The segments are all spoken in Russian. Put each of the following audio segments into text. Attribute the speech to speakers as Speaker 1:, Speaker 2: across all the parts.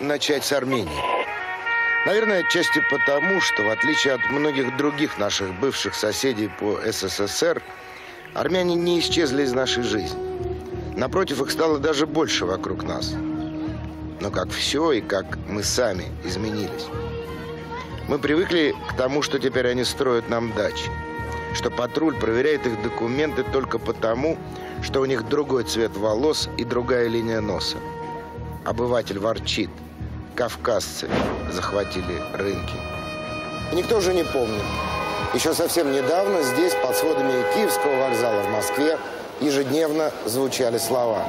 Speaker 1: начать с Армении? Наверное, отчасти потому, что в отличие от многих других наших бывших соседей по СССР, армяне не исчезли из нашей жизни. Напротив, их стало даже больше вокруг нас. Но как все и как мы сами изменились. Мы привыкли к тому, что теперь они строят нам дачи. Что патруль проверяет их документы только потому, что у них другой цвет волос и другая линия носа. Обыватель ворчит. Кавказцы захватили рынки. И никто уже не помнит. Еще совсем недавно здесь, под сводами Киевского вокзала в Москве, ежедневно звучали слова.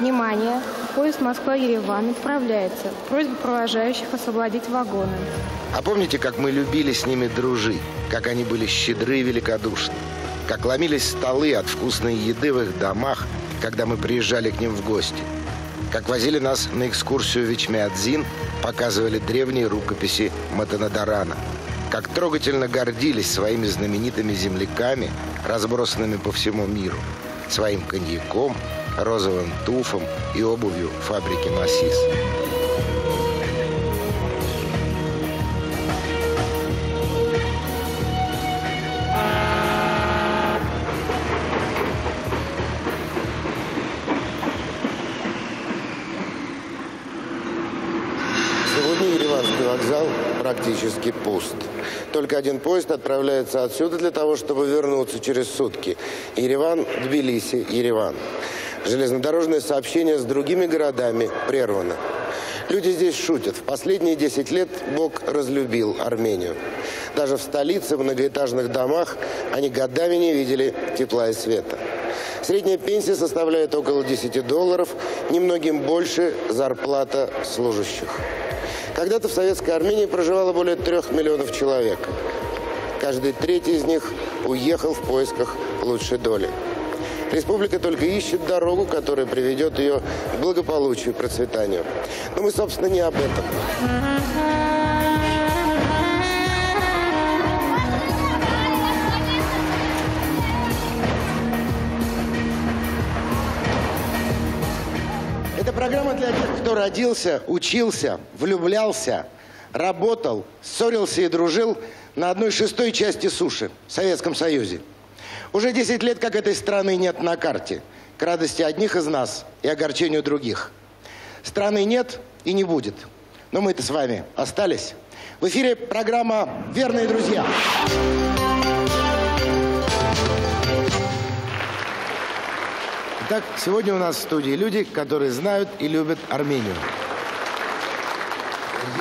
Speaker 2: Внимание! Поезд Москва-Ереван отправляется. Просьба провожающих освободить вагоны.
Speaker 1: А помните, как мы любили с ними дружить? Как они были щедры и великодушны? Как ломились столы от вкусной еды в их домах, когда мы приезжали к ним в гости? Как возили нас на экскурсию в Ичмиадзин, показывали древние рукописи Матанадарана? Как трогательно гордились своими знаменитыми земляками, разбросанными по всему миру? Своим коньяком, розовым туфом и обувью фабрики «Массис». Практически пуст. Только один поезд отправляется отсюда для того, чтобы вернуться через сутки. Ереван, Тбилиси, Ереван. Железнодорожное сообщение с другими городами прервано. Люди здесь шутят. В последние 10 лет Бог разлюбил Армению. Даже в столице, в многоэтажных домах они годами не видели тепла и света. Средняя пенсия составляет около 10 долларов, немногим больше зарплата служащих. Когда-то в Советской Армении проживало более трех миллионов человек. Каждый третий из них уехал в поисках лучшей доли. Республика только ищет дорогу, которая приведет ее к благополучию и процветанию. Но мы, собственно, не об этом. Это программа для тех, кто родился, учился, влюблялся, работал, ссорился и дружил на одной шестой части суши в Советском Союзе. Уже 10 лет, как этой страны нет на карте. К радости одних из нас и огорчению других. Страны нет и не будет. Но мы-то с вами остались. В эфире программа «Верные друзья». Итак, сегодня у нас в студии люди, которые знают и любят Армению.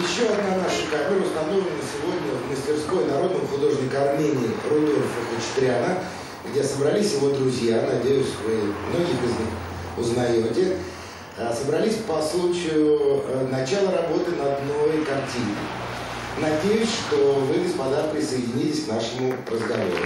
Speaker 1: Еще одна наша камера установлена сегодня в мастерской народного художника Армении Рудольфа Хачатряна, где собрались его друзья, надеюсь, вы многих из них узнаете. А, Собрались по случаю э, начала работы над новой картиной. Надеюсь, что вы, господа, присоединитесь к нашему разговору.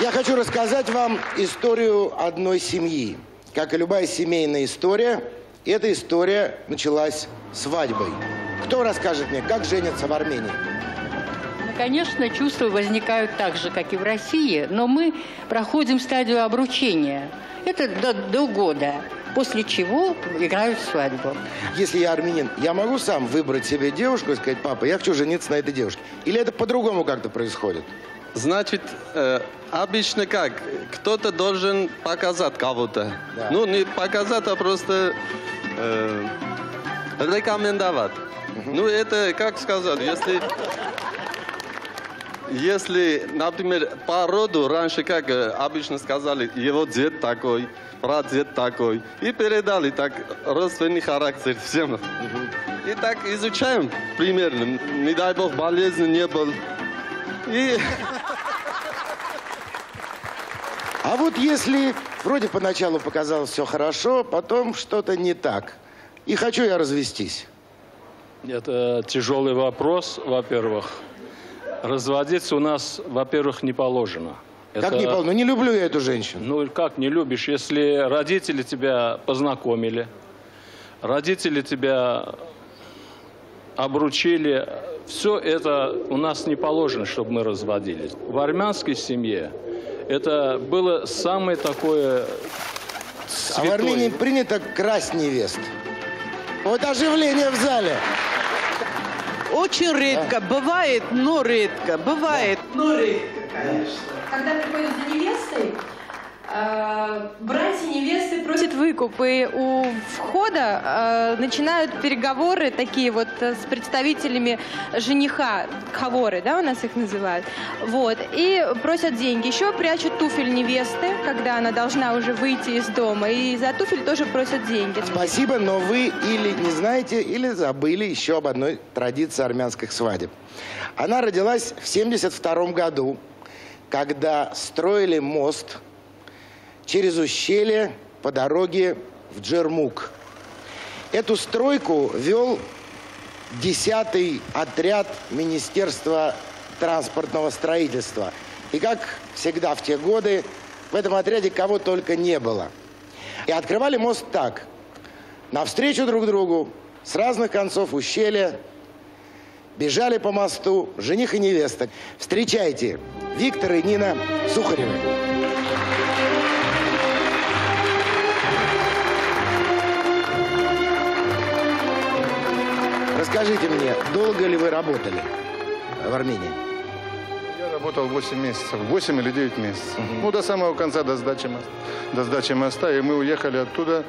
Speaker 1: Я хочу рассказать вам историю одной семьи. Как и любая семейная история, эта история началась свадьбой. Кто расскажет мне, как женятся в Армении?
Speaker 3: Ну, Конечно, чувства возникают так же, как и в России, но мы проходим стадию обручения. Это до, до года, после чего играют свадьбу.
Speaker 1: Если я армянин, я могу сам выбрать себе девушку и сказать, папа, я хочу жениться на этой девушке? Или это по-другому как-то происходит?
Speaker 4: Значит, э, обычно как? Кто-то должен показать кого-то.
Speaker 1: Да.
Speaker 4: Ну, не показать, а просто э, рекомендовать. Ну, это, как сказать, если... Если, например, по роду раньше, как э, обычно сказали, его дед такой, прадед такой, и передали так родственный характер всем. И так изучаем примерно. Не дай бог, болезни не был. И
Speaker 1: А вот если вроде поначалу показалось все хорошо, потом что-то не так. И хочу я развестись.
Speaker 5: Это тяжелый вопрос, во-первых. Разводиться у нас, во-первых, не положено.
Speaker 1: Как
Speaker 5: Это-
Speaker 1: не пол- Ну не люблю я эту женщину.
Speaker 5: Ну и как не любишь, если родители тебя познакомили, родители тебя обручили, все это у нас не положено, чтобы мы разводились. В армянской семье это было самое такое
Speaker 1: А в
Speaker 5: святое.
Speaker 1: Армении принято красть невест. Вот оживление в зале.
Speaker 6: Очень редко, бывает, но редко, бывает, но редко, конечно.
Speaker 7: Когда приходят за невестой, братья невесты просят выкуп, и у входа э, начинают переговоры такие вот э, с представителями жениха, хаворы, да, у нас их называют, вот, и просят деньги. Еще прячут туфель невесты, когда она должна уже выйти из дома, и за туфель тоже просят деньги.
Speaker 1: Спасибо, но вы или не знаете, или забыли еще об одной традиции армянских свадеб. Она родилась в 72 году, когда строили мост через ущелье по дороге в Джермук. Эту стройку вел 10-й отряд Министерства транспортного строительства. И как всегда в те годы, в этом отряде кого только не было. И открывали мост так. Навстречу друг другу, с разных концов ущелья, бежали по мосту жених и невеста. Встречайте, Виктор и Нина Сухаревы. Расскажите мне, долго ли вы работали в Армении?
Speaker 8: Я работал 8 месяцев, 8 или 9 месяцев. Ну, до самого конца, до сдачи, моста, до сдачи моста. И мы уехали оттуда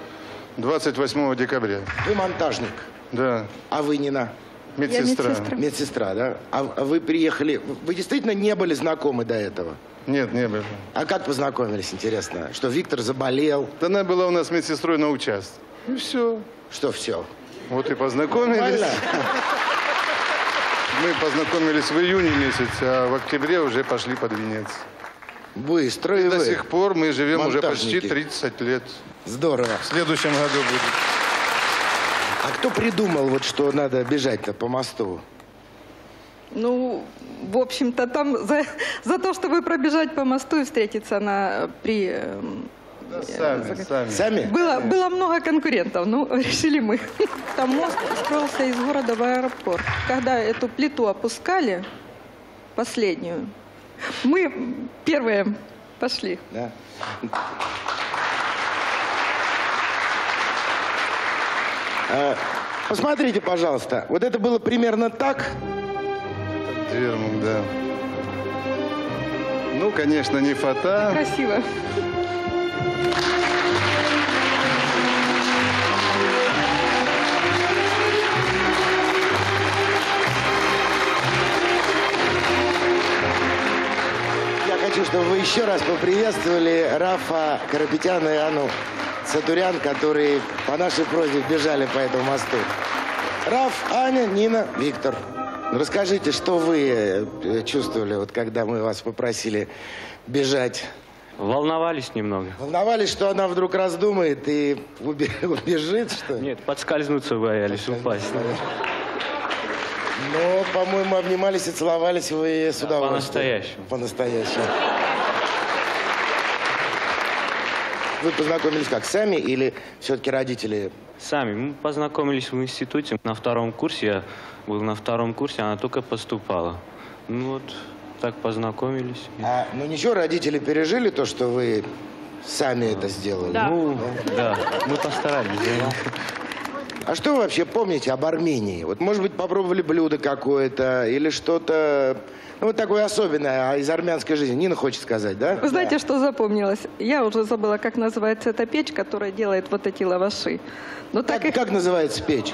Speaker 8: 28 декабря.
Speaker 1: Вы монтажник,
Speaker 8: Да,
Speaker 1: а вы, Нина?
Speaker 8: медсестра.
Speaker 1: Медсестра, да? А а вы приехали... Вы действительно не были знакомы до этого?
Speaker 8: Нет, не было.
Speaker 1: А как познакомились, интересно? Что Виктор заболел?
Speaker 8: Да Она была у нас медсестрой на участке. И все.
Speaker 1: Что все?
Speaker 8: Вот и познакомились. Мы познакомились в июне месяце, а в октябре уже пошли под венец.
Speaker 1: Быстро и
Speaker 8: И до
Speaker 1: вы.
Speaker 8: сих пор мы живем уже почти
Speaker 1: Монтажники.
Speaker 8: 30 лет.
Speaker 1: Здорово.
Speaker 8: В следующем году будет.
Speaker 1: А кто придумал, вот, что надо бежать-то по мосту?
Speaker 9: Ну, в общем-то, там за, за то, чтобы пробежать по мосту и встретиться на при...
Speaker 8: Да, сами, сами.
Speaker 1: Сами?
Speaker 9: Было, было много конкурентов, ну, решили мы. Там мост строился из города в аэропорт. Когда эту плиту опускали, последнюю, мы первые пошли.
Speaker 1: Да. А, Посмотрите, пожалуйста. Вот это было примерно так.
Speaker 8: Двермук, да. Ну, конечно, не фата.
Speaker 9: Красиво.
Speaker 1: Хочу, чтобы вы еще раз поприветствовали Рафа Карапетяна и Анну Сатурян, которые по нашей просьбе бежали по этому мосту. Раф, Аня, Нина, Виктор. Ну, Расскажите, что вы э, чувствовали, вот, когда мы вас попросили бежать?
Speaker 10: Волновались немного.
Speaker 1: Волновались, что она вдруг раздумает и убе- убежит, что ли?
Speaker 10: Нет, подскользнуться боялись, упасть.
Speaker 1: Но, по-моему, обнимались и целовались вы с удовольствием.
Speaker 10: по-настоящему.
Speaker 1: По-настоящему. Вы познакомились как, сами или все-таки родители?
Speaker 10: Сами. Мы познакомились в институте на втором курсе. Я был на втором курсе, она только поступала. Ну вот, так познакомились.
Speaker 1: А, ну ничего, родители пережили то, что вы сами это сделали?
Speaker 7: Да.
Speaker 10: Ну, да, мы постарались. да.
Speaker 1: А что вы вообще помните об Армении? Вот, может быть, попробовали блюдо какое-то или что-то, ну, вот такое особенное а из армянской жизни. Нина хочет сказать, да?
Speaker 9: Вы знаете, что запомнилось? Я уже забыла, как называется эта печь, которая делает вот эти лаваши. Но так,
Speaker 1: Как,
Speaker 9: их-
Speaker 1: как называется печь?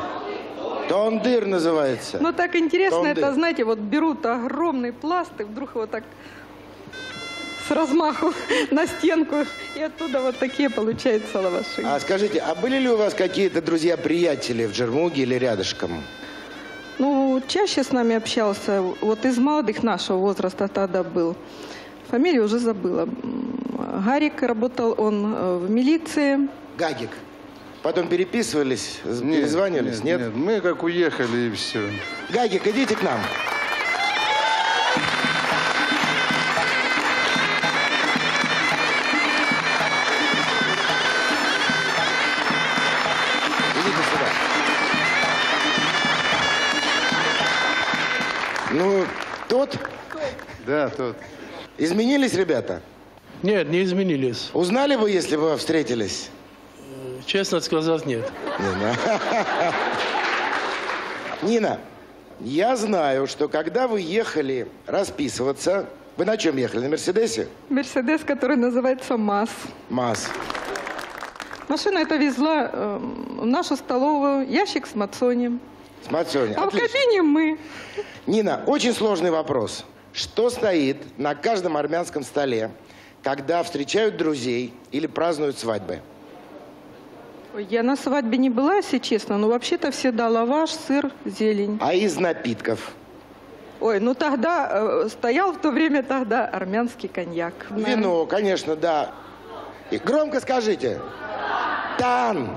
Speaker 1: Тондыр называется.
Speaker 9: Ну так интересно,
Speaker 1: Тонды.
Speaker 9: это, знаете, вот берут огромный пласт и вдруг его так с размаху на стенку, и оттуда вот такие получаются лаваши.
Speaker 1: А скажите, а были ли у вас какие-то друзья-приятели в Джермуге или рядышком?
Speaker 9: Ну, чаще с нами общался, вот из молодых нашего возраста тогда был. Фамилию уже забыла. Гарик работал он э, в милиции.
Speaker 1: Гагик. Потом переписывались, перезванивались, нет?
Speaker 8: Нет, мы как уехали и все.
Speaker 1: Гагик, идите к нам. Идите сюда. Ну, тот?
Speaker 8: Да, тот.
Speaker 1: Изменились ребята?
Speaker 11: Нет, не изменились.
Speaker 1: Узнали бы, если бы встретились?
Speaker 11: Честно сказать, нет.
Speaker 1: Нина. Нина, я знаю, что когда вы ехали расписываться, вы на чем ехали? На Мерседесе?
Speaker 9: Мерседес, который называется МАЗ.
Speaker 1: МАЗ.
Speaker 9: Машина эта везла э, в нашу столовую ящик с мацони.
Speaker 1: С Мацони.
Speaker 9: А в
Speaker 1: Отлично.
Speaker 9: кабине мы.
Speaker 1: Нина, очень сложный вопрос. Что стоит на каждом армянском столе, когда встречают друзей или празднуют свадьбы?
Speaker 9: Я на свадьбе не была, если честно, но вообще-то всегда лаваш, сыр, зелень.
Speaker 1: А из напитков?
Speaker 9: Ой, ну тогда э, стоял в то время тогда армянский коньяк.
Speaker 1: Вино, конечно, да. И громко скажите. Тан.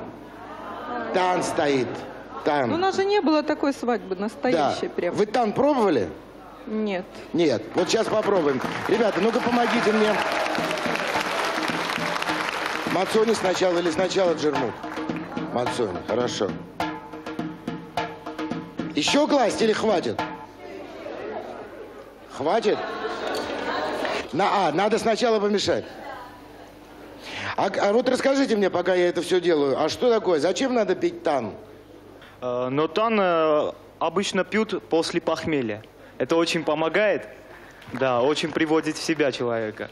Speaker 1: Тан стоит. Тан.
Speaker 9: Ну, у нас же не было такой свадьбы
Speaker 1: да.
Speaker 9: настоящей прям.
Speaker 1: Вы тан пробовали?
Speaker 9: Нет.
Speaker 1: Нет. Вот сейчас попробуем. Ребята, ну-ка помогите мне. Мацони сначала или сначала джермук? Мацони, хорошо. Еще класть или хватит? Хватит? На, а, надо сначала помешать. А, а вот расскажите мне, пока я это все делаю, а что такое? Зачем надо пить тан?
Speaker 12: Э, Но тан э, обычно пьют после похмелья. Это очень помогает, да, очень приводит в себя человека.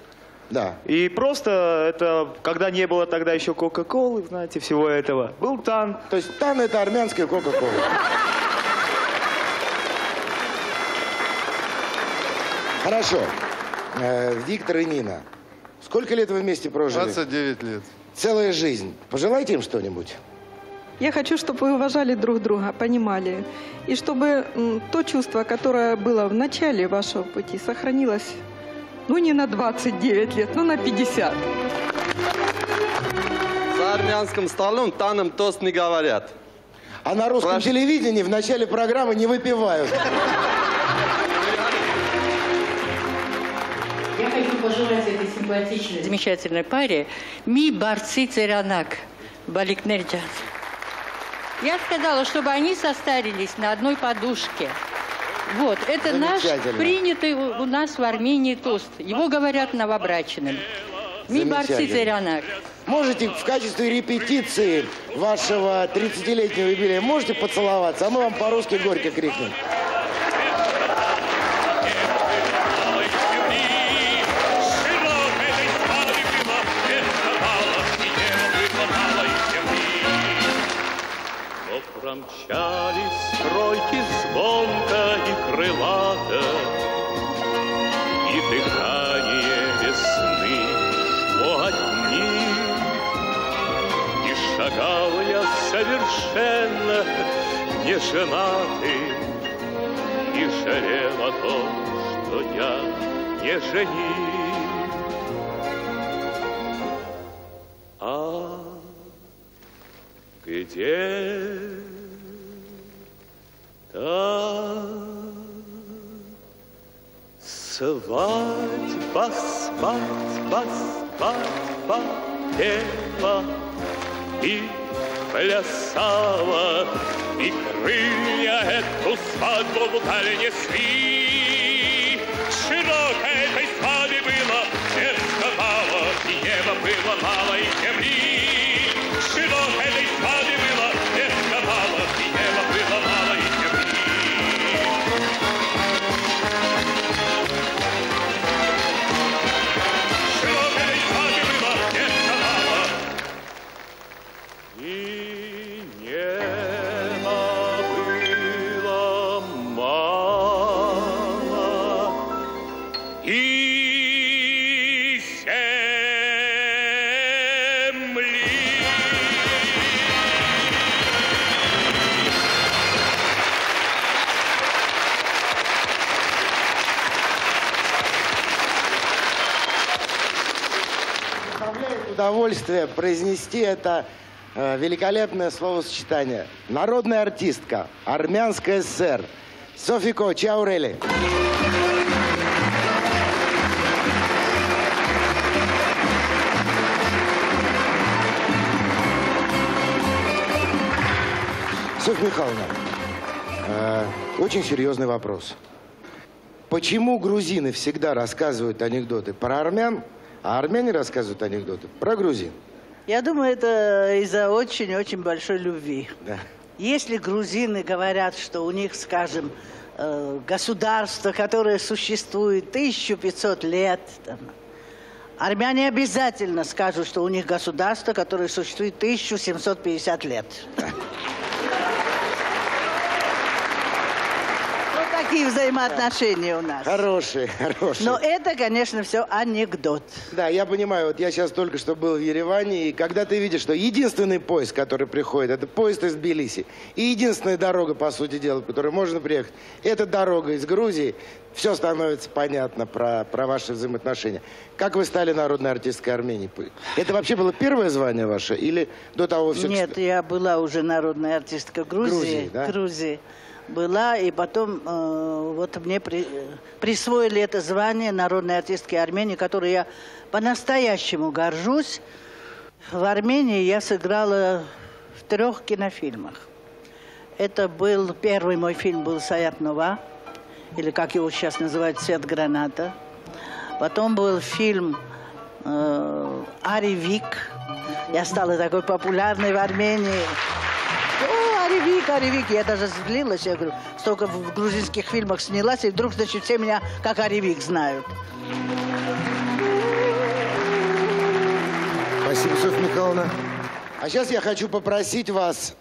Speaker 1: Да.
Speaker 12: И просто это, когда не было тогда еще Кока-Колы, знаете, всего этого, был тан.
Speaker 1: То есть тан это армянская Кока-Кола. Хорошо. Э, Виктор и Нина. Сколько лет вы вместе прожили?
Speaker 8: 29 лет.
Speaker 1: Целая жизнь. Пожелайте им что-нибудь.
Speaker 9: Я хочу, чтобы вы уважали друг друга, понимали. И чтобы то чувство, которое было в начале вашего пути, сохранилось, ну, не на 29 лет, но на 50.
Speaker 4: За армянским столом таном тост не говорят.
Speaker 1: А на русском телевидении в начале программы не выпивают.
Speaker 3: Я хочу пожелать этой симпатичной, замечательной паре ми борцы церанак баликнерджа. Я сказала, чтобы они состарились на одной подушке. Вот, это наш принятый у, нас в Армении тост. Его говорят новобрачным. Ми борцы.
Speaker 1: Можете в качестве репетиции вашего 30-летнего юбилея, можете поцеловаться, а мы вам по-русски горько крикнем.
Speaker 13: Промчались стройки звонко и крылато, И дыхание весны шло от них. И шагал я совершенно не женатый, И жалел о том, что я не жених. А где свадьба, свадьба, свадьба пела и плясала, и крылья эту свадьбу вдаль несли. Широко этой свадьбе было место мало, и неба было мало, и земли.
Speaker 1: Удовольствие произнести это э, великолепное словосочетание. Народная артистка, армянская ССР, Софико Чаурели. Софья Михайловна, э, очень серьезный вопрос. Почему грузины всегда рассказывают анекдоты про армян, а армяне рассказывают анекдоты про грузин?
Speaker 14: Я думаю, это из-за очень-очень большой любви.
Speaker 1: Да.
Speaker 14: Если грузины говорят, что у них, скажем, э, государство, которое существует 1500 лет, там, армяне обязательно скажут, что у них государство, которое существует 1750 лет. Вот такие взаимоотношения у нас.
Speaker 1: Хорошие, хорошие.
Speaker 14: Но это, конечно, все анекдот.
Speaker 1: Да, я понимаю, вот я сейчас только что был в Ереване, и когда ты видишь, что единственный поезд, который приходит, это поезд из Тбилиси, и единственная дорога, по сути дела, по которой можно приехать, это дорога из Грузии, все становится понятно про, про ваши взаимоотношения. Как вы стали народной артисткой Армении? Это вообще было первое звание ваше, или до того все...
Speaker 14: Нет, я была уже народная артистка Грузии.
Speaker 1: Грузии, да?
Speaker 14: Грузии была, и потом э, вот мне при, присвоили это звание народной артистки Армении, которой я по-настоящему горжусь. В Армении я сыграла в трех кинофильмах. Это был первый мой фильм был «Саят Нова», или как его сейчас называют «Свет граната». Потом был фильм э, «Ари Вик». Я стала такой популярной в Армении. О, Аревик, Аревик. Я даже злилась. Я говорю, столько в грузинских фильмах снялась, и вдруг, значит, все меня как Аревик знают.
Speaker 1: Спасибо, Софья Михайловна. А сейчас я хочу попросить вас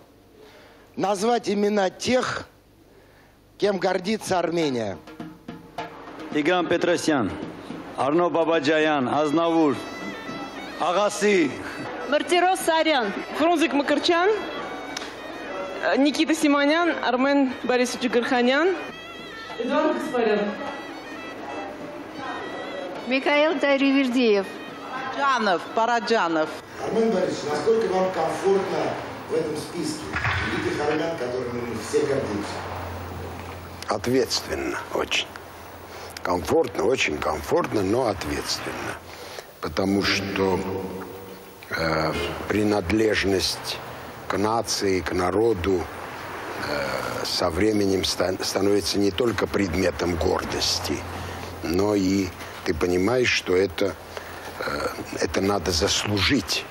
Speaker 1: назвать имена тех, кем гордится Армения.
Speaker 15: Иган Петросян, Арно Бабаджаян, Азнавур, Агаси.
Speaker 16: Мартирос Сарян, Фрунзик Макарчан, Никита Симонян, Армен Борисович Гарханян, Эдуард Гаспарян.
Speaker 2: Михаил Тайривердиев.
Speaker 6: Джанов, Параджанов.
Speaker 1: Армен Борисович, насколько вам комфортно в этом списке великих армян, которыми мы все гордимся?
Speaker 17: Ответственно очень. Комфортно, очень комфортно, но ответственно. Потому что э, принадлежность к нации, к народу э, со временем ста- становится не только предметом гордости, но и ты понимаешь, что это, э, это надо заслужить,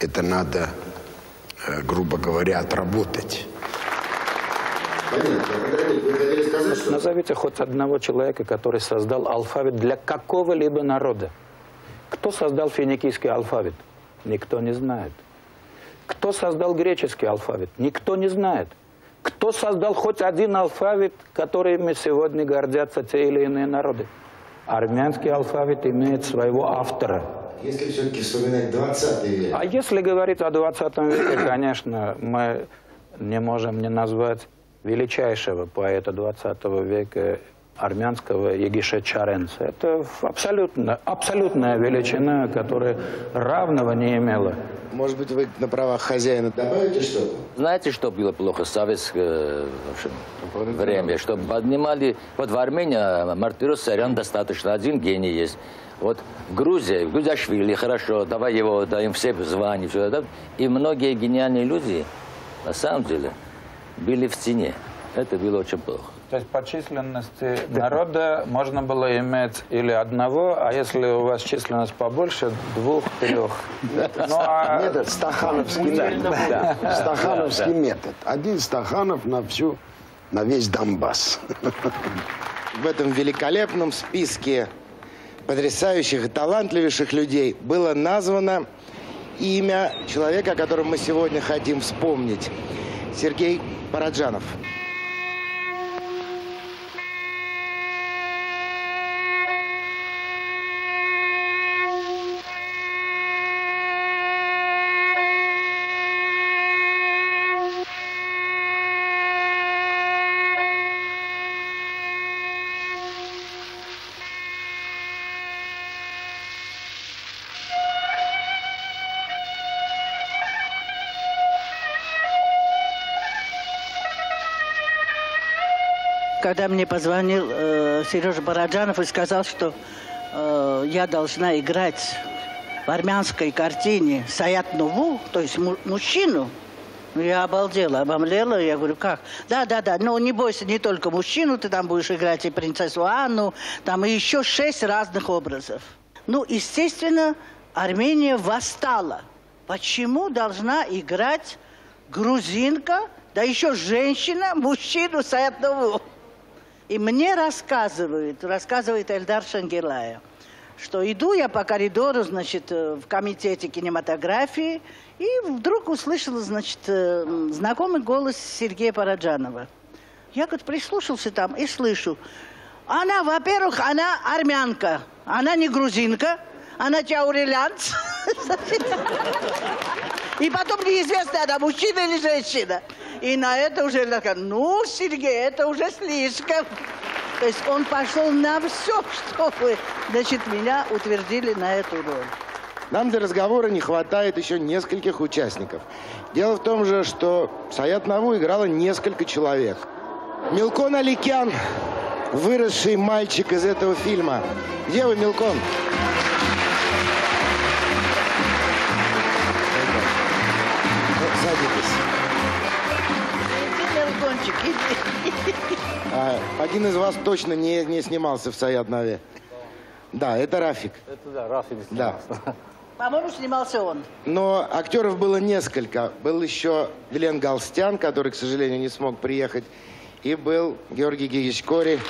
Speaker 17: это надо, э, грубо говоря, отработать.
Speaker 18: Назовите хоть одного человека, который создал алфавит для какого-либо народа. Кто создал финикийский алфавит? Никто не знает. Кто создал греческий алфавит? Никто не знает. Кто создал хоть один алфавит, которыми сегодня гордятся те или иные народы? Армянский алфавит имеет своего автора.
Speaker 1: Если все-таки вспоминать 20 век.
Speaker 18: А если говорить о 20 веке, конечно, мы не можем не назвать величайшего поэта 20 века армянского Егиша Чаренца. Это абсолютно, абсолютная величина, которая равного не имела.
Speaker 1: Может быть, вы на правах хозяина добавите что-то?
Speaker 19: Знаете, что было плохо в советское в общем, время? Что поднимали... Вот в Армении Мартирос Сарян достаточно. Один гений есть. Вот в Грузии, в Гузяшвили, хорошо, давай его, даем все звания, все это. И многие гениальные люди, на самом деле, были в тени. Это было очень плохо.
Speaker 18: То есть по численности народа можно было иметь или одного, а если у вас численность побольше, двух, трех. Ну, а-
Speaker 17: Метод, стахановский метод.
Speaker 18: Да.
Speaker 17: Стахановский метод. Один Стаханов на всю, на весь Донбасс.
Speaker 1: В этом великолепном списке потрясающих и талантливейших людей было названо имя человека, о котором мы сегодня хотим вспомнить. Сергей Параджанов.
Speaker 14: Когда мне позвонил э, Сережа Бараджанов и сказал, что э, я должна играть в армянской картине Саят Нову, то есть му- мужчину, ну, я обалдела, обомлела. Я говорю, как? Да, да, да. Но не бойся, не только мужчину, ты там будешь играть и принцессу Анну, там и еще шесть разных образов. Ну, естественно, Армения восстала. Почему должна играть грузинка, да еще женщина, мужчину Саятнову? И мне рассказывают, рассказывает Эльдар Шангелаев, что иду я по коридору, значит, э, в комитете кинематографии, и вдруг услышала, значит, э, знакомый голос Сергея Параджанова. Я, говорит, прислушался там и слышу. Она, во-первых, она армянка, она не грузинка, она тяурелянц. И потом неизвестно, она мужчина или женщина. И на это уже, ну, Сергей, это уже слишком. То есть он пошел на все, чтобы, значит, меня утвердили на эту роль.
Speaker 1: Нам для разговора не хватает еще нескольких участников. Дело в том же, что Саят Наву играло несколько человек. Милкон Аликян, выросший мальчик из этого фильма. Где вы, Милкон? Садитесь. А, один из вас точно не, не снимался в Саят Наве. Да, это Рафик.
Speaker 18: Это да, Рафик
Speaker 1: Да.
Speaker 14: По-моему, снимался он.
Speaker 1: Но актеров было несколько. Был еще Глен Галстян, который, к сожалению, не смог приехать. И был Георгий Гигич Кори.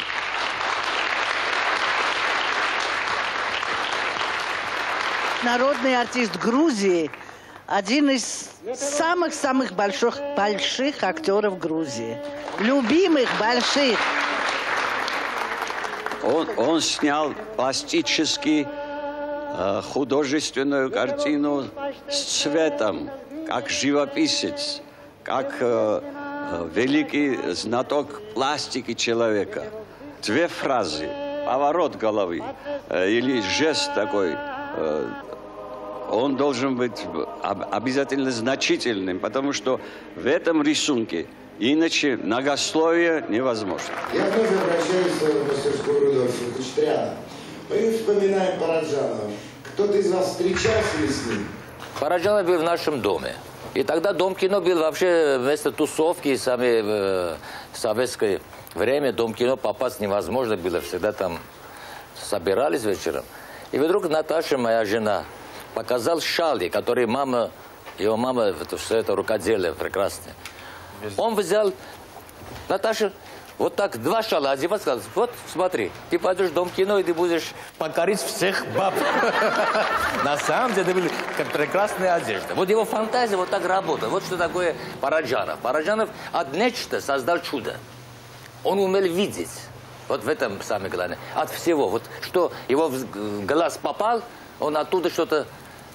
Speaker 14: Народный артист Грузии, один из самых-самых больших, больших актеров Грузии. Любимых, больших.
Speaker 20: Он, он снял пластически э, художественную картину с цветом, как живописец, как э, э, великий знаток пластики человека. Две фразы, поворот головы э, или жест такой, э, он должен быть об- обязательно значительным, потому что в этом рисунке иначе многословие невозможно.
Speaker 1: Я вновь обращаюсь в мастерскую Рудольфа Кучтряна. Мы вспоминаем Параджанова. Кто-то из вас встречался ли с ним?
Speaker 19: Параджанов был в нашем доме. И тогда Дом кино был вообще вместо тусовки, сами в советское время Дом кино попасть невозможно было. Всегда там собирались вечером. И вдруг Наташа, моя жена, показал шали, которые мама, его мама, это, все это рукоделие прекрасное. Он взял, Наташа, вот так два шала одевать, сказал, вот смотри, ты пойдешь в Дом кино, и ты будешь покорить всех баб. На самом деле, это были как прекрасная одежда. Вот его фантазия вот так работает. Вот что такое Параджанов. Параджанов от нечто создал чудо. Он умел видеть. Вот в этом самое главное. От всего. Вот что его глаз попал, он оттуда что-то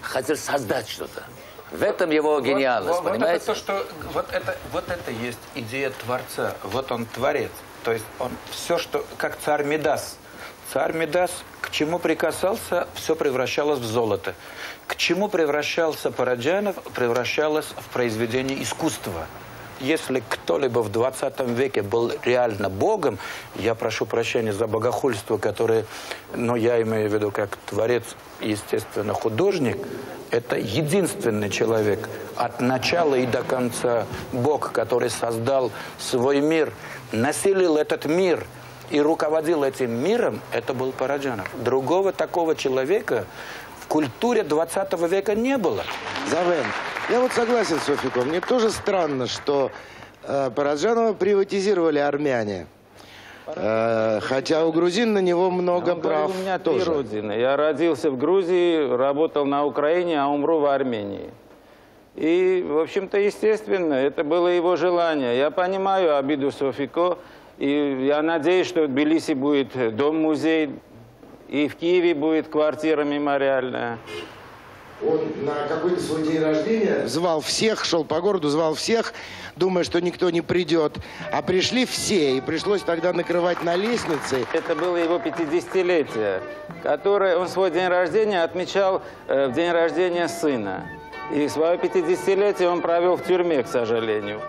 Speaker 19: хотел создать что-то. В этом его гениальность,
Speaker 18: вот, вот
Speaker 19: понимаете?
Speaker 18: это то, что вот это, вот это есть идея Творца. Вот он творец. То есть он все, что как царь Медас. Царь Медас к чему прикасался, все превращалось в золото. К чему превращался Параджанов, превращалось в произведение искусства. Если кто-либо в 20 веке был реально Богом, я прошу прощения за богохульство, которое, но я имею в виду как творец, естественно, художник, это единственный человек от начала и до конца Бог, который создал свой мир, населил этот мир и руководил этим миром, это был Параджанов. Другого такого человека в культуре 20 века не было.
Speaker 1: Завен, я вот согласен с Софиком. Мне тоже странно, что э, Параджанова приватизировали армяне. Э, хотя у грузин на него много
Speaker 21: Он
Speaker 1: прав
Speaker 21: у меня три
Speaker 1: тоже.
Speaker 21: родины. Я родился в Грузии, работал на Украине, а умру в Армении. И, в общем-то, естественно, это было его желание. Я понимаю обиду Софико, и я надеюсь, что в Тбилиси будет дом-музей, и в Киеве будет квартира мемориальная.
Speaker 1: Он на какой-то свой день рождения звал всех, шел по городу, звал всех, думая, что никто не придет. А пришли все, и пришлось тогда накрывать на лестнице.
Speaker 21: Это было его 50-летие, которое он свой день рождения отмечал э, в день рождения сына. И свое 50-летие он провел в тюрьме, к сожалению.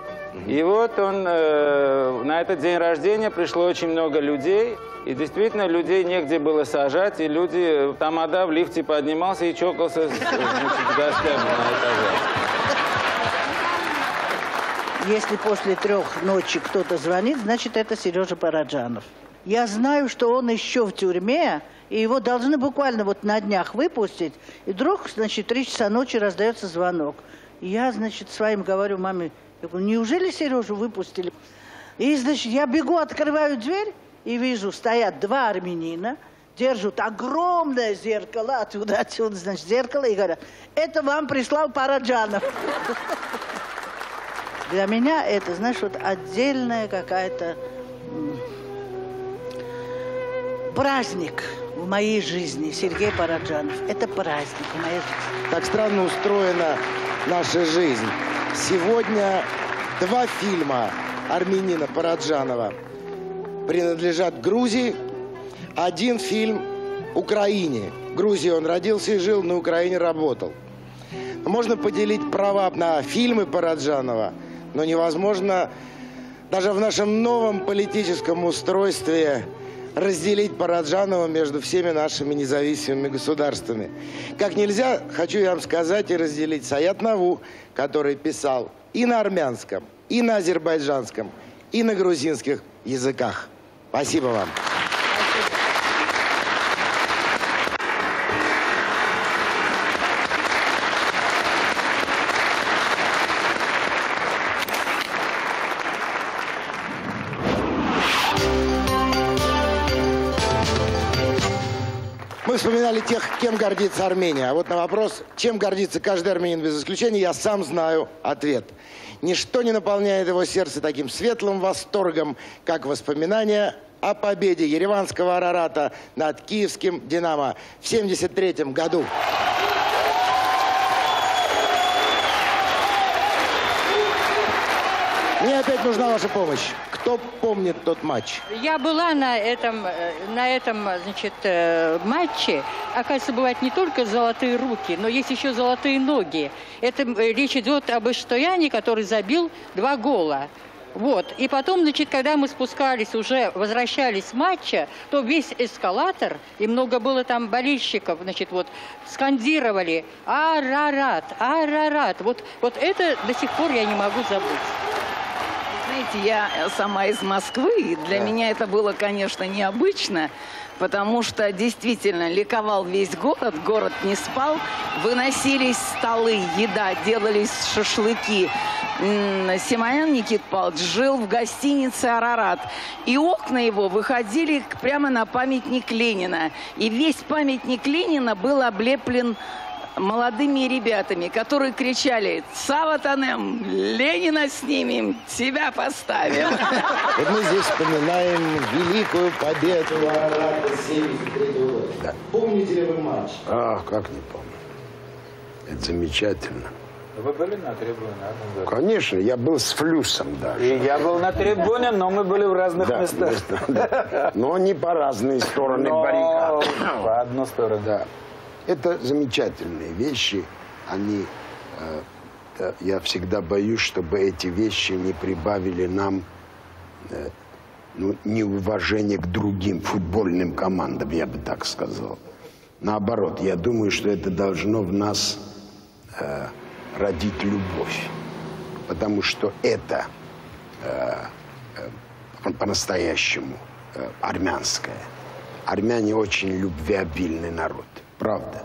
Speaker 21: И вот он, э, на этот день рождения пришло очень много людей. И действительно, людей негде было сажать. И люди, тамада в лифте поднимался и чокался с, значит, гостями на этаже.
Speaker 14: Если после трех ночи кто-то звонит, значит, это Сережа Параджанов. Я знаю, что он еще в тюрьме, и его должны буквально вот на днях выпустить. И вдруг, значит, три часа ночи раздается звонок. Я, значит, своим говорю маме, я говорю, неужели Сережу выпустили? И, значит, я бегу, открываю дверь и вижу, стоят два армянина, держат огромное зеркало, отсюда, отсюда, значит, зеркало, и говорят, это вам прислал Параджанов. Для меня это, знаешь, вот отдельная какая-то праздник в моей жизни. Сергей Параджанов. Это праздник в моей жизни.
Speaker 1: Так странно устроена наша жизнь. Сегодня два фильма армянина Параджанова принадлежат Грузии, один фильм Украине. В Грузии он родился и жил, на Украине работал. Можно поделить права на фильмы Параджанова, но невозможно даже в нашем новом политическом устройстве разделить Параджанова между всеми нашими независимыми государствами. Как нельзя, хочу я вам сказать, и разделить Саят Наву, который писал и на армянском, и на азербайджанском, и на грузинских языках. Спасибо вам. Тех, кем гордится Армения. А вот на вопрос, чем гордится каждый армянин без исключения, я сам знаю ответ. Ничто не наполняет его сердце таким светлым восторгом, как воспоминания о победе ереванского Арарата над киевским «Динамо» в 1973 году. Мне опять нужна ваша помощь. Кто помнит тот матч?
Speaker 3: Я была на этом, э, на этом значит, э, матче. Оказывается, бывают не только золотые руки, но есть еще золотые ноги. Это э, речь идет об Эштояне, который забил два гола. Вот. И потом, значит, когда мы спускались, уже возвращались с матча, то весь эскалатор, и много было там болельщиков, значит, вот, скандировали «Арарат! Арарат!» Вот, вот это до сих пор я не могу забыть.
Speaker 22: Знаете, я сама из Москвы, и для
Speaker 3: Да.
Speaker 22: меня это было, конечно, необычно, потому что действительно ликовал весь город, город не спал, выносились столы, еда, делались шашлыки. Симонян Никит Павлович жил в гостинице «Арарат», и окна его выходили прямо на памятник Ленина. И весь памятник Ленина был облеплен молодыми ребятами, которые кричали «Сава Танем, Ленина снимем, тебя поставим».
Speaker 1: Вот мы здесь вспоминаем великую победу Арарата 73 года. Помните ли вы матч?
Speaker 17: А, как не помню. Это замечательно.
Speaker 18: Вы были на трибуне? да?
Speaker 17: Конечно, я был с флюсом даже.
Speaker 18: И я был на трибуне, но мы были в разных
Speaker 17: Да,
Speaker 18: местах.
Speaker 17: да. Но не по разные стороны
Speaker 18: Но
Speaker 17: баррикад.
Speaker 18: по одну сторону.
Speaker 17: Да. Это замечательные вещи. Они, э, я всегда боюсь, чтобы эти вещи не прибавили нам э, ну, неуважение к другим футбольным командам, я бы так сказал. Наоборот, я думаю, что это должно в нас э, родить любовь. Потому что это э, э, по- по-настоящему э, армянское. Армяне очень любвеобильный народ. Правда.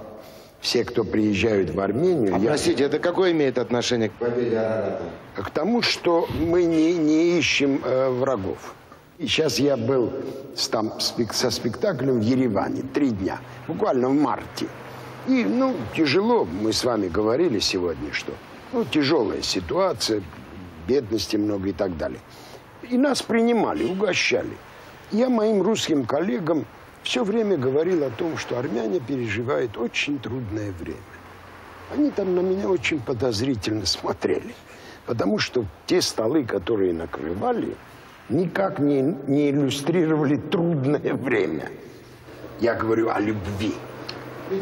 Speaker 17: Все, кто приезжают в Армению...
Speaker 1: А простите, это какое имеет отношение к победе Арарата?
Speaker 17: К тому, что мы не, не ищем э, врагов. И сейчас я был с, там, со спектаклем в Ереване три дня, буквально в марте. И, ну, тяжело, мы с вами говорили сегодня, что, ну, тяжелая ситуация, бедности много и так далее. И нас принимали, угощали. Я моим русским коллегам все время говорил о том, что армяне переживают очень трудное время. Они там на меня очень подозрительно смотрели. Потому что те столы, которые накрывали, никак не, не иллюстрировали трудное время. Я говорю о любви.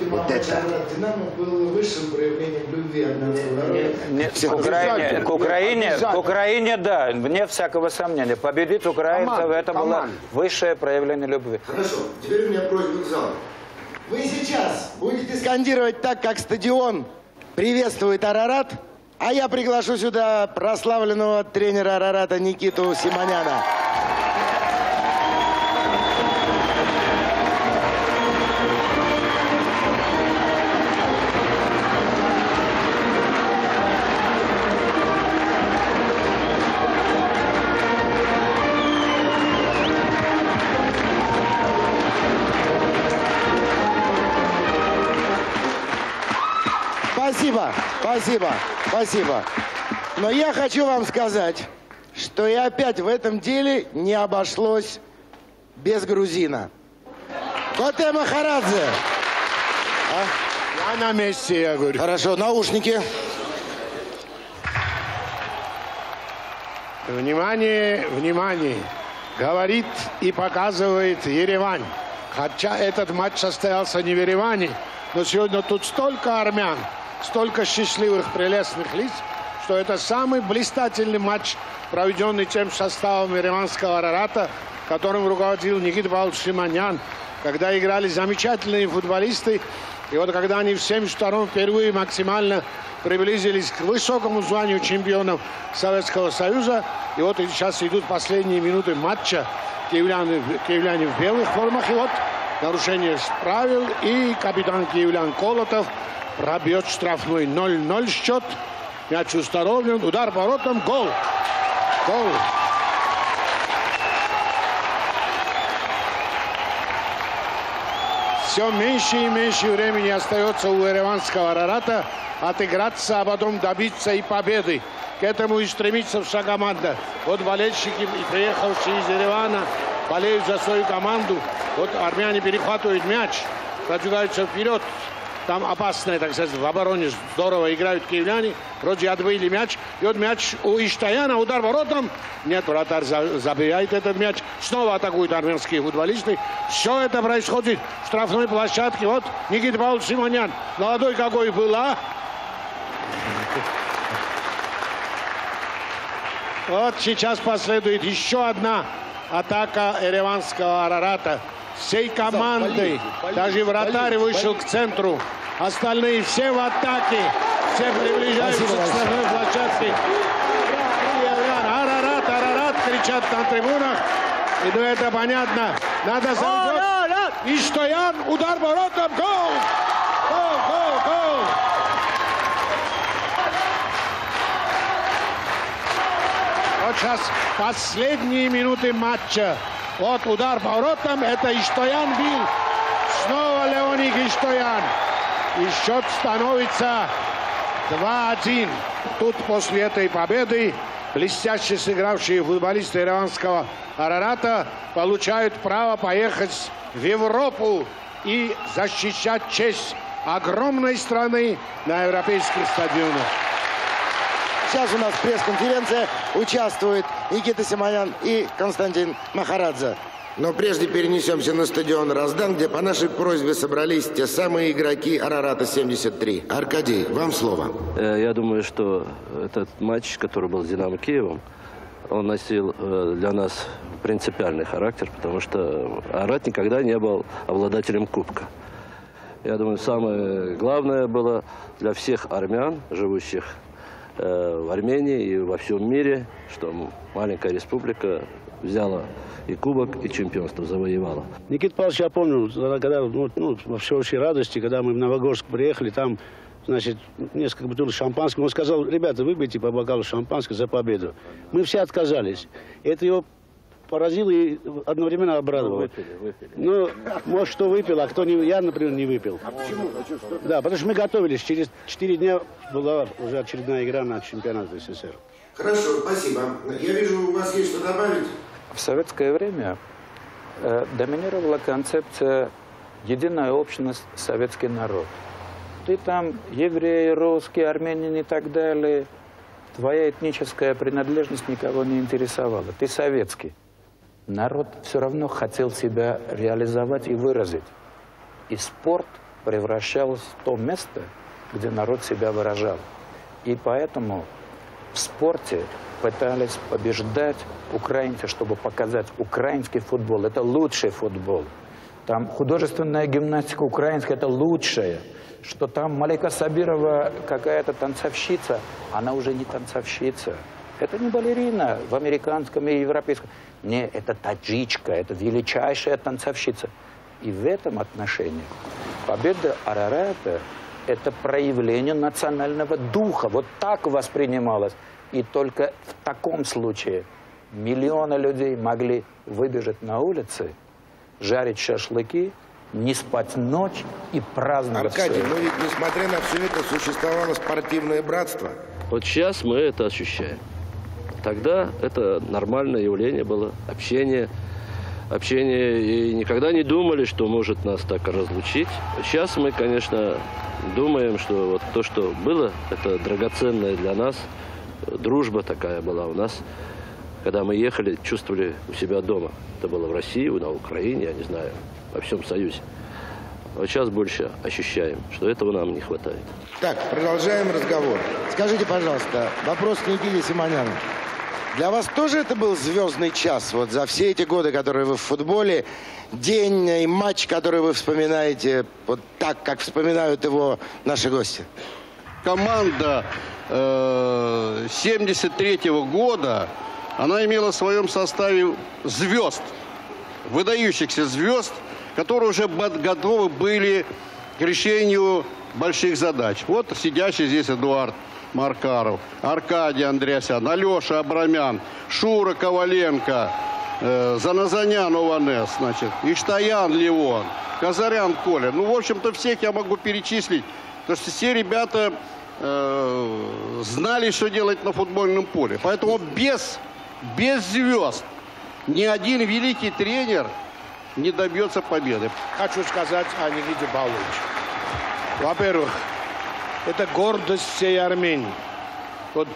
Speaker 23: Вот это.
Speaker 24: Динамо был высшим проявлением любви народа.
Speaker 18: Нет, к Украине, к Украине, к Украине, да, вне всякого сомнения. Победить украинцев, это было высшее проявление любви.
Speaker 1: Хорошо, теперь у меня просьба к залу. Вы сейчас будете скандировать так, как стадион приветствует Арарат, а я приглашу сюда прославленного тренера Арарата Никиту Симоняна. Спасибо, спасибо, спасибо. Но я хочу вам сказать, что и опять в этом деле не обошлось без грузина. Коте Махарадзе.
Speaker 23: Я на месте, я говорю.
Speaker 1: Хорошо, наушники.
Speaker 23: Внимание, внимание. Говорит и показывает Ереван. Хотя этот матч состоялся не в Ереване, но сегодня тут столько армян, столько счастливых, прелестных лиц, что это самый блистательный матч, проведенный тем составом ереванского Арарата, которым руководил Никита Павлович Шиманян, когда играли замечательные футболисты. И вот когда они в 72 впервые максимально приблизились к высокому званию чемпионов Советского Союза, и вот сейчас идут последние минуты матча, киевляне, киевляне в белых формах, и вот нарушение правил, и капитан киевлян Колотов пробьет штрафной 0-0 счет. Мяч установлен, удар воротом, гол. Гол. Все меньше и меньше времени остается у ереванского Арарата отыграться, а потом добиться и победы. К этому и стремится вся команда. Вот болельщики, приехавшие из Еревана, болеют за свою команду. Вот армяне перехватывают мяч, продвигаются вперед. Там опасное, так сказать, в обороне здорово играют киевляне. Вроде отбыли мяч. И вот мяч у Иштаяна, удар воротом. Нет, вратарь за- забирает этот мяч. Снова атакуют армянские футболисты. Все это происходит в штрафной площадке. Вот Никита Павлович Симонян. Молодой какой был, а? Вот сейчас последует еще одна атака ереванского Арарата. Всей командой. Даже вратарь вышел к центру. Остальные все в атаке. Все приближаются
Speaker 1: Спасибо
Speaker 23: к штрафной площадке. Арарат, Арарат, кричат на трибунах. И ну это понятно. Надо забить. И Стоян, удар воротом, гол! Гол, гол, гол! Сейчас последние минуты матча. Вот удар по воротам, это Иштоян бил. Снова Леоник Иштоян. И счет становится 2-1. Тут после этой победы блестяще сыгравшие футболисты иранского Арарата получают право поехать в Европу и защищать честь огромной страны на европейских стадионах.
Speaker 1: Сейчас у нас пресс-конференция. Участвует Никита Симонян и Константин Махарадзе. Но прежде перенесемся на стадион Раздан, где по нашей просьбе собрались те самые игроки Арарата-73. Аркадий, вам слово.
Speaker 25: Э, Я думаю, что этот матч, который был с «Динамо Киевом», он носил э, для нас принципиальный характер, потому что Арат никогда не был обладателем кубка. Я думаю, самое главное было для всех армян, живущих в Армении и во всем мире, что маленькая республика взяла и кубок, и чемпионство завоевала.
Speaker 26: Никита Павлович, я помню, когда, ну, ну, во всеобщей радости, когда мы в Новогорск приехали, там, значит, несколько бутылок шампанского. Он сказал, ребята, выпейте по бокалу шампанского за победу. Мы все отказались. Это его поразило и одновременно обрадовало.
Speaker 25: Выпили, выпили.
Speaker 26: Ну, может, кто выпил, а кто не... Я, например, не выпил.
Speaker 23: А почему?
Speaker 26: Да, потому что мы готовились. Через 4 дня была уже очередная игра на чемпионат СССР.
Speaker 1: Хорошо, спасибо. Я вижу, у вас есть что добавить?
Speaker 18: В советское время э, доминировала концепция единая общность, советский народ. Ты там евреи, русские, армяне и так далее. Твоя этническая принадлежность никого не интересовала. Ты советский. Народ все равно хотел себя реализовать и выразить. И спорт превращалась в то место, где народ себя выражал. И поэтому в спорте пытались побеждать украинцы, чтобы показать украинский футбол. Это лучший футбол. Там художественная гимнастика украинская – это лучшее. Что там Малика Сабирова какая-то танцовщица, она уже не танцовщица. Это не балерина в американском и европейском. Не, это таджичка, это величайшая танцовщица. И в этом отношении победа Арарата – это проявление национального духа. Вот так воспринималось. И только в таком случае миллионы людей могли выбежать на улицы, жарить шашлыки, не спать ночь и праздновать.
Speaker 1: Аркадий,
Speaker 18: всё
Speaker 1: но ведь несмотря на все это существовало спортивное братство.
Speaker 25: Вот сейчас мы это ощущаем. Тогда это нормальное явление было, общение, общение, и никогда не думали, что может нас так разлучить. Сейчас мы, конечно, думаем, что вот то, что было, это драгоценное для нас, дружба такая была у нас. Когда мы ехали, чувствовали у себя дома. Это было в России, на Украине, я не знаю, во всем Союзе. Вот сейчас больше ощущаем, что этого нам не хватает.
Speaker 1: Так, продолжаем разговор. Скажите, пожалуйста, вопрос к Никите Симоняну. Для вас тоже это был звездный час? Вот за все эти годы, которые вы в футболе, день и матч, который вы вспоминаете вот так, как вспоминают его наши гости?
Speaker 27: команда э, 73 года, она имела в своем составе звезд, выдающихся звезд, которые уже готовы были к решению больших задач. Вот сидящий здесь Эдуард Маркаров, Аркадий Андреасян, Алеша Абрамян, Шура Коваленко, э, Заназанян Ованес, значит, Иштаян Леон, Казарян Коля. Ну, в общем-то, всех я могу перечислить, потому что все ребята э, знали, что делать на футбольном поле. Поэтому без, без звезд ни один великий тренер не добьется победы.
Speaker 23: Хочу сказать о Никите Павловиче. Во-первых, это гордость всей Армении. Вот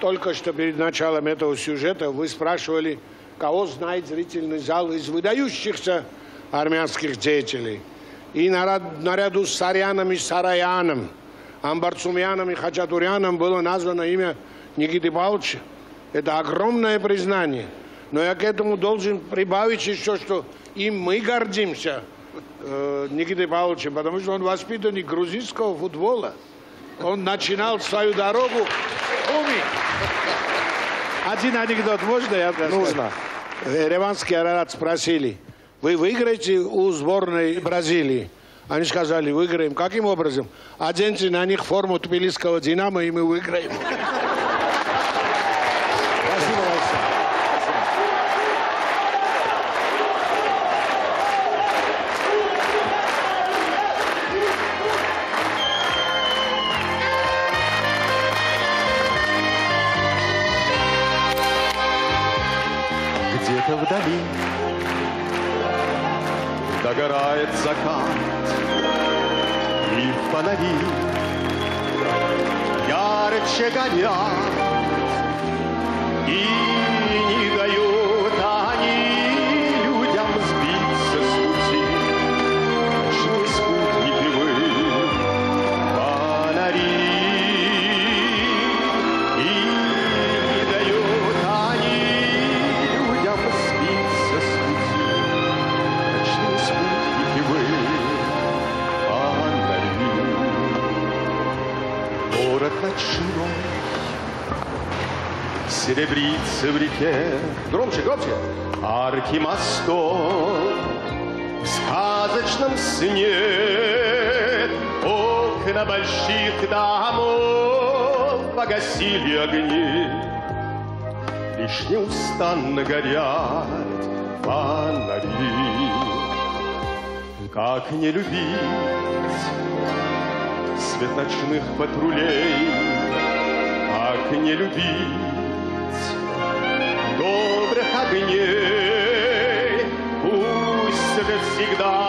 Speaker 23: только что перед началом этого сюжета вы спрашивали, кого знает зрительный зал из выдающихся армянских деятелей. И наряд- наряду с Саряном и Сараяном, Амбарцумяном и Хачатуряном было названо имя Никиты Павловича. Это огромное признание. Но я к этому должен прибавить еще, что и мы гордимся э, Никитой Павловичем, потому что он воспитанник грузинского футбола. Он начинал свою дорогу Уми. Один анекдот можно я расскажу?
Speaker 1: Нужно.
Speaker 23: Ереванский Арарат спросили, вы выиграете у сборной Бразилии? Они сказали, выиграем. Каким образом? Оденьте на них форму тбилисского «Динамо», и мы выиграем.
Speaker 28: Вдали. Догорает закат, И фонари ярче горят, серебрится в реке. Громче, громче. Арки мостов в сказочном сне. Окна больших домов погасили огни. Лишь неустанно горят фонари. Как не любить свет ночных патрулей, как не любить огней. Пусть же всегда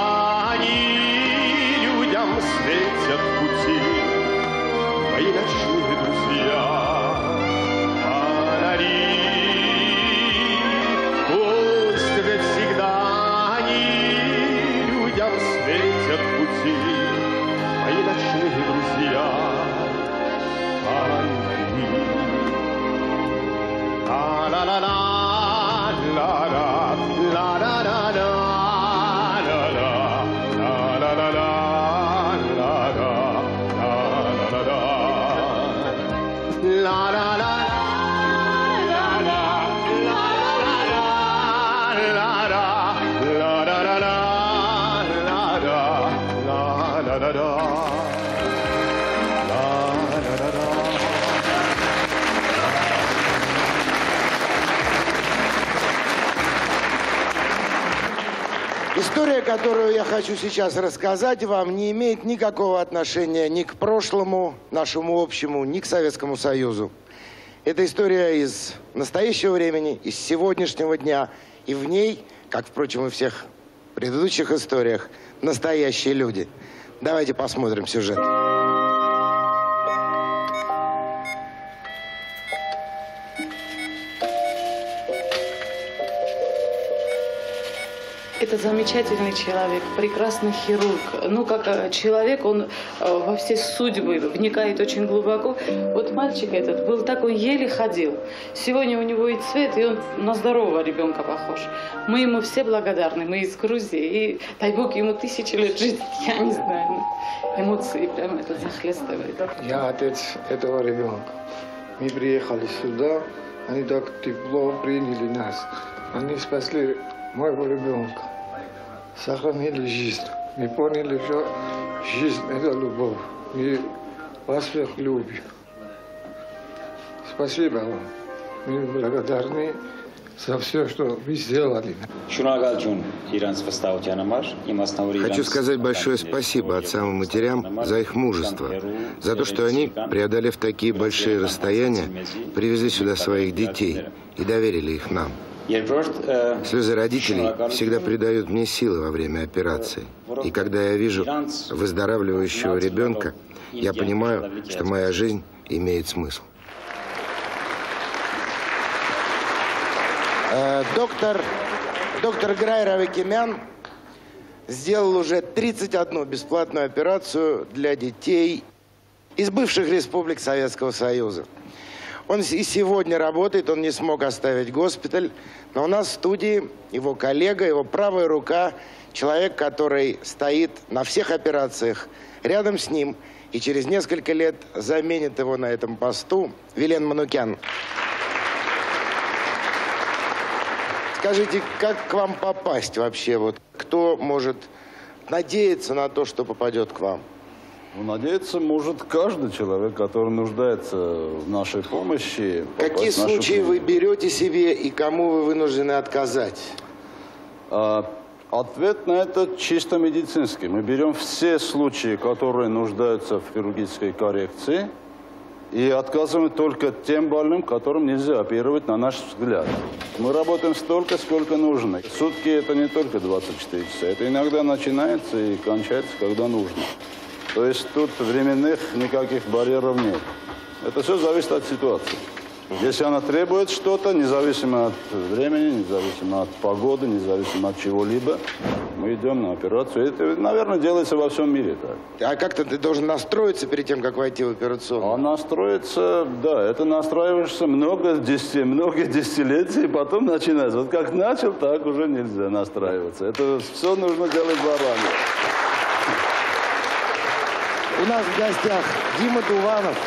Speaker 1: История, которую я хочу сейчас рассказать вам, не имеет никакого отношения ни к прошлому нашему общему, ни к Советскому Союзу. Это история из настоящего времени, из сегодняшнего дня. И в ней, как, впрочем, и в всех предыдущих историях, настоящие люди. Давайте посмотрим сюжет.
Speaker 29: Это замечательный человек, прекрасный хирург. Ну, как э, человек, он э, во все судьбы вникает очень глубоко. Вот мальчик этот был такой, еле ходил. Сегодня у него и цвет, и он на здорового ребенка похож. Мы ему все благодарны, мы из Грузии. И дай Бог ему тысячи лет жить, я не знаю. Эмоции прямо это захлестывает.
Speaker 30: Я отец этого ребенка. Мы приехали сюда, они так тепло приняли нас. Они спасли моего ребенка, сохранили жизнь и поняли, что жизнь – это любовь. И вас всех любим. Спасибо вам. Мы благодарны за все, что вы сделали.
Speaker 1: Хочу сказать большое спасибо отцам и матерям за их мужество, за то, что они, преодолев такие большие расстояния, привезли сюда своих детей и доверили их нам. Слезы родителей всегда придают мне силы во время операции. И когда я вижу выздоравливающего ребенка, я понимаю, что моя жизнь имеет смысл. Э, Доктор, доктор Грайр Авикимян сделал уже 31 бесплатную операцию для детей из бывших республик Советского Союза. Он и сегодня работает, он не смог оставить госпиталь, но у нас в студии его коллега, его правая рука, человек, который стоит на всех операциях рядом с ним и через несколько лет заменит его на этом посту, Вилен Манукян. Скажите, как к вам попасть вообще? Вот кто может надеяться на то, что попадет к вам?
Speaker 27: Ну, надеяться может каждый человек, который нуждается в нашей помощи.
Speaker 1: Какие
Speaker 27: в нашу
Speaker 1: случаи вы берете себе и кому вы вынуждены отказать?
Speaker 27: А, Ответ на это чисто медицинский. Мы берем все случаи, которые нуждаются в хирургической коррекции, и отказываем только тем больным, которым нельзя оперировать, на наш взгляд. Мы работаем столько, сколько нужно. Сутки это не только 24 часа. Это иногда начинается и кончается, когда нужно. То есть тут временных никаких барьеров нет. Это все зависит от ситуации. Если она требует что-то, независимо от времени, независимо от погоды, независимо от чего-либо, мы идем на операцию. Это, наверное, делается во всем мире так.
Speaker 1: А как-то ты должен настроиться перед тем, как войти в операционную?
Speaker 27: А настроиться, да, это настраиваешься много, десяти, много десятилетий, и потом начинается. Вот как начал, так уже нельзя настраиваться. Это все нужно делать заранее.
Speaker 1: У нас в гостях Дима Дуванов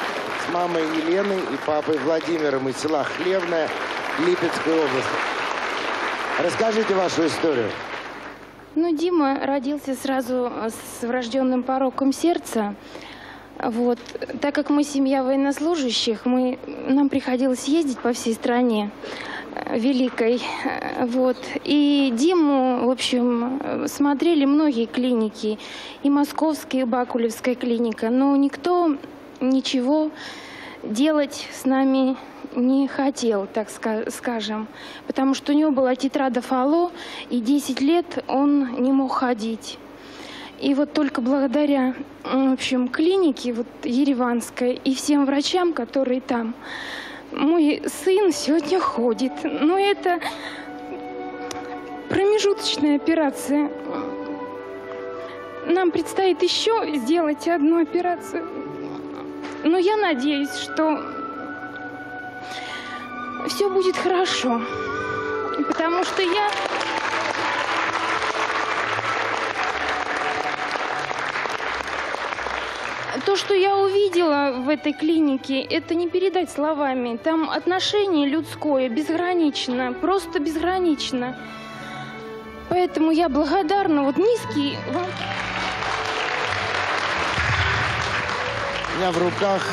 Speaker 1: с мамой Еленой и папой Владимиром из села Хлебное Липецкой области. Расскажите вашу историю.
Speaker 2: Ну, Дима родился сразу с врожденным пороком сердца. Вот. Так как мы семья военнослужащих, мы, нам приходилось ездить по всей стране э, великой. Вот. И Диму, в общем, смотрели многие клиники. И московская, и Бакулевская клиника. Но никто ничего делать с нами не хотел, так ска- скажем. Потому что у него была тетрадофало, и 10 лет он не мог ходить. И вот только благодаря, в общем, клинике вот Ереванской и всем врачам, которые там, мой сын сегодня ходит. Но это промежуточная операция. Нам предстоит еще сделать одну операцию. Но я надеюсь, что все будет хорошо. Потому что я То, что я увидела в этой клинике, это не передать словами. Там отношение людское безгранично, просто безгранично. Поэтому я благодарна. Вот низкий вам...
Speaker 1: меня в руках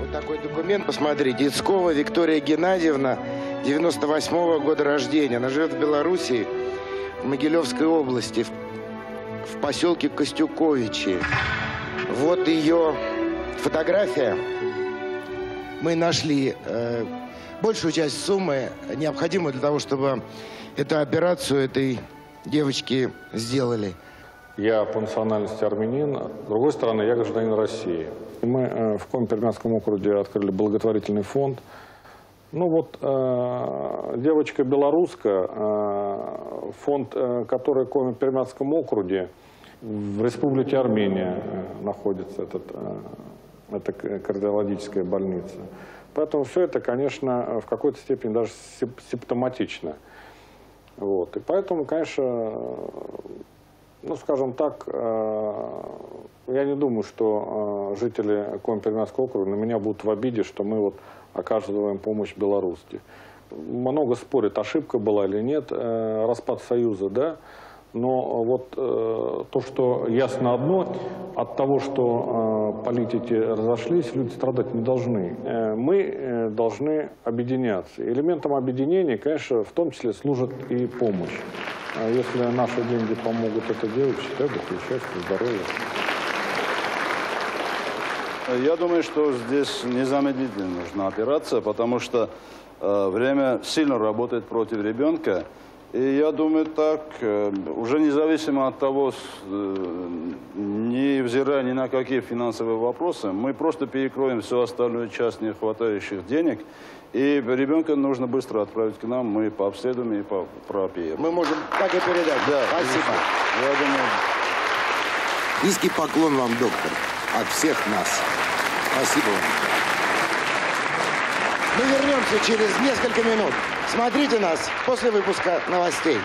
Speaker 1: вот такой документ. Посмотрите. Ицкова Виктория Геннадьевна, 98 -го года рождения. Она живет в Белоруссии, в Могилевской области, в, в поселке Костюковичи. Вот ее фотография. Мы нашли э, большую часть суммы, необходимую для того, чтобы эту операцию этой девочки сделали.
Speaker 31: Я по национальности армянин, с другой стороны, я гражданин России. Мы э, в Коми-Пермянском округе открыли благотворительный фонд. Ну вот, э, девочка белорусская, э, фонд, э, который в Коми-Пермянском округе, в Республике Армения э, находится этот, э, эта кардиологическая больница. Поэтому все это, конечно, в какой-то степени даже симптоматично. Вот. И поэтому, конечно, ну, скажем так, э, я не думаю, что жители Коми-Пермянского округа на меня будут в обиде, что мы вот оказываем помощь белорусски. Много спорят, ошибка была или нет, распад Союза, да, но вот э, то, что ясно одно, от того, что э, политики разошлись, люди страдать не должны. Э, мы э, должны объединяться. Элементом объединения, конечно, в том числе служит и помощь. А Если наши деньги помогут это делать, считай, бы счастья, здоровья.
Speaker 27: Я думаю, что здесь незамедлительно нужна операция, потому что э, время сильно работает против ребенка. И я думаю так, э, уже независимо от того, э, не взирая ни на какие финансовые вопросы, мы просто перекроем всю остальную часть нехватающих денег. И ребенка нужно быстро отправить к нам, мы пообследуем и по пропеем.
Speaker 1: Мы можем так и передать.
Speaker 27: Да,
Speaker 1: Спасибо.
Speaker 27: Я думаю,
Speaker 32: Низкий поклон вам, доктор, от всех нас. Спасибо вам.
Speaker 1: Мы вернемся через несколько минут. Смотрите нас после выпуска новостей.